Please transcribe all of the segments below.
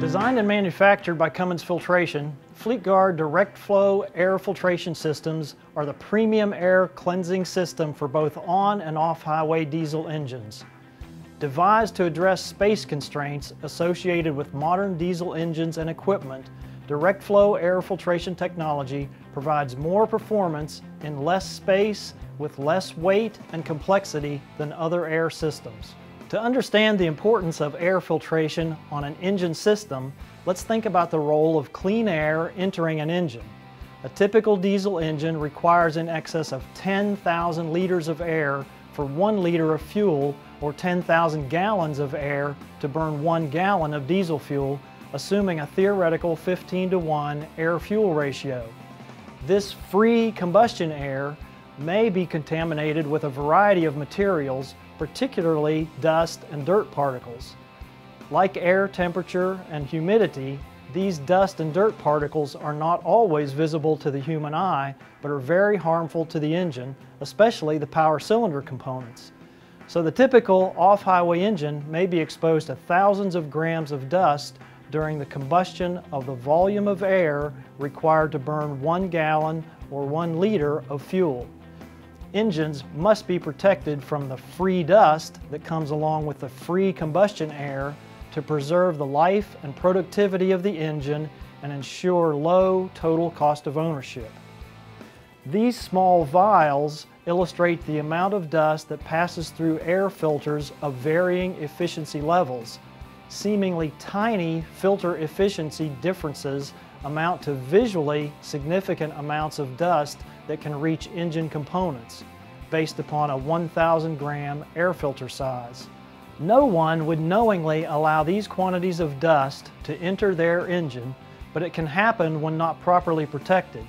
Designed and manufactured by Cummins Filtration, Fleetguard Direct Flow Air Filtration Systems are the premium air cleansing system for both on and off-highway diesel engines. Devised to address space constraints associated with modern diesel engines and equipment, Direct Flow Air Filtration technology provides more performance in less space with less weight and complexity than other air systems. To understand the importance of air filtration on an engine system, let's think about the role of clean air entering an engine. A typical diesel engine requires in excess of 10,000 liters of air for one liter of fuel or 10,000 gallons of air to burn one gallon of diesel fuel, assuming a theoretical 15 to 1 air-fuel ratio. This free combustion air may be contaminated with a variety of materials particularly dust and dirt particles. Like air temperature and humidity, these dust and dirt particles are not always visible to the human eye, but are very harmful to the engine, especially the power cylinder components. So the typical off-highway engine may be exposed to thousands of grams of dust during the combustion of the volume of air required to burn one gallon or one liter of fuel engines must be protected from the free dust that comes along with the free combustion air to preserve the life and productivity of the engine and ensure low total cost of ownership. These small vials illustrate the amount of dust that passes through air filters of varying efficiency levels. Seemingly tiny filter efficiency differences amount to visually significant amounts of dust that can reach engine components based upon a 1,000 gram air filter size. No one would knowingly allow these quantities of dust to enter their engine, but it can happen when not properly protected.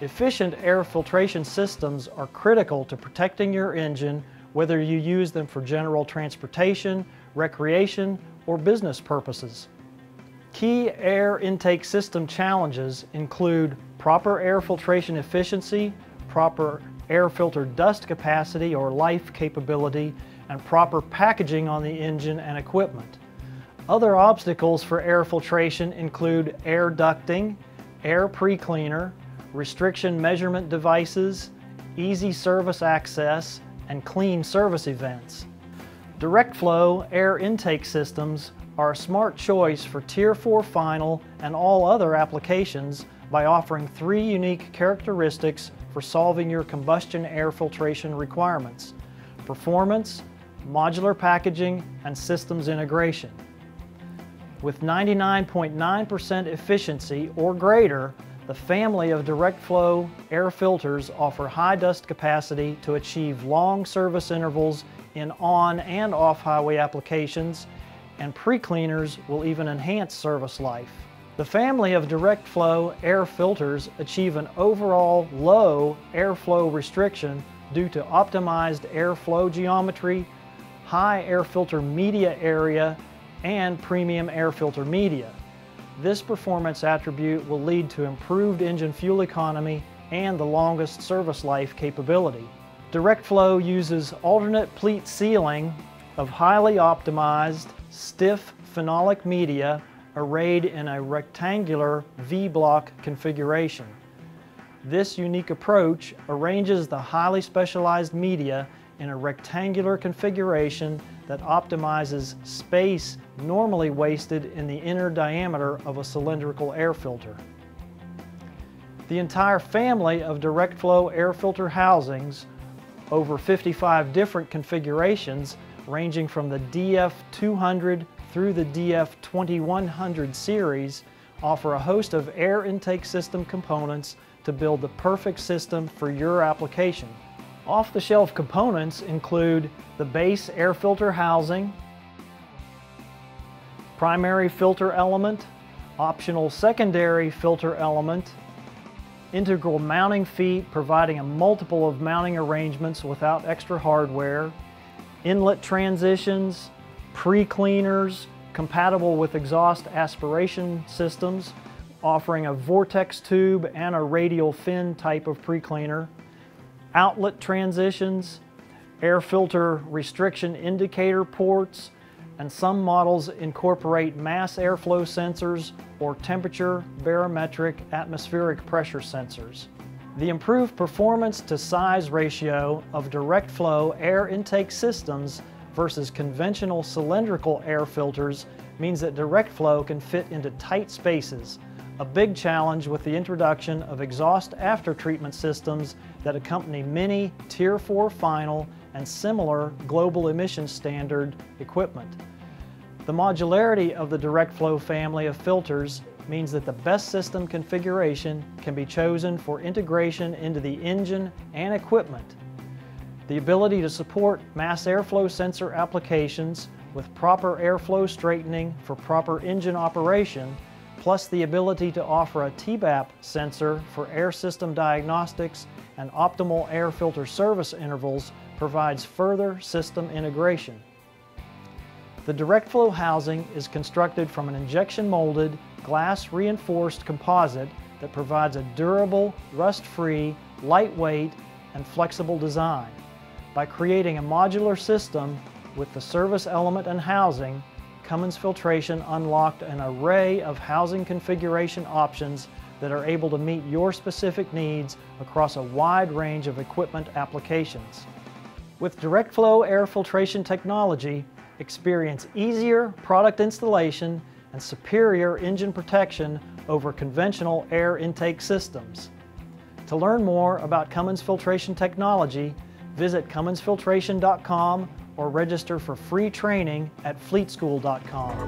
Efficient air filtration systems are critical to protecting your engine whether you use them for general transportation, recreation, or business purposes. Key air intake system challenges include proper air filtration efficiency, proper air filter dust capacity or life capability, and proper packaging on the engine and equipment. Other obstacles for air filtration include air ducting, air pre-cleaner, restriction measurement devices, easy service access, and clean service events. Direct flow air intake systems are a smart choice for Tier 4 final and all other applications by offering three unique characteristics for solving your combustion air filtration requirements. Performance, modular packaging, and systems integration. With 99.9% efficiency or greater, the family of direct flow air filters offer high dust capacity to achieve long service intervals in on and off highway applications, and pre-cleaners will even enhance service life. The family of direct flow air filters achieve an overall low airflow restriction due to optimized airflow geometry, high air filter media area, and premium air filter media. This performance attribute will lead to improved engine fuel economy and the longest service life capability. Direct Flow uses alternate pleat sealing of highly optimized, stiff phenolic media arrayed in a rectangular V-block configuration. This unique approach arranges the highly specialized media in a rectangular configuration that optimizes space normally wasted in the inner diameter of a cylindrical air filter. The entire family of direct flow air filter housings, over 55 different configurations ranging from the DF200 through the DF2100 series offer a host of air intake system components to build the perfect system for your application. Off-the-shelf components include the base air filter housing, primary filter element, optional secondary filter element, integral mounting feet providing a multiple of mounting arrangements without extra hardware, inlet transitions, pre-cleaners compatible with exhaust aspiration systems, offering a vortex tube and a radial fin type of pre-cleaner, outlet transitions, air filter restriction indicator ports, and some models incorporate mass airflow sensors or temperature barometric atmospheric pressure sensors. The improved performance to size ratio of direct flow air intake systems versus conventional cylindrical air filters means that direct flow can fit into tight spaces, a big challenge with the introduction of exhaust after-treatment systems that accompany many Tier 4 final and similar global emission standard equipment. The modularity of the direct flow family of filters means that the best system configuration can be chosen for integration into the engine and equipment. The ability to support mass airflow sensor applications with proper airflow straightening for proper engine operation, plus the ability to offer a TBAP sensor for air system diagnostics and optimal air filter service intervals provides further system integration. The direct flow housing is constructed from an injection molded, glass reinforced composite that provides a durable, rust-free, lightweight, and flexible design. By creating a modular system with the service element and housing, Cummins Filtration unlocked an array of housing configuration options that are able to meet your specific needs across a wide range of equipment applications. With direct flow air filtration technology, experience easier product installation and superior engine protection over conventional air intake systems. To learn more about Cummins filtration technology, visit cumminsfiltration.com or register for free training at fleetschool.com.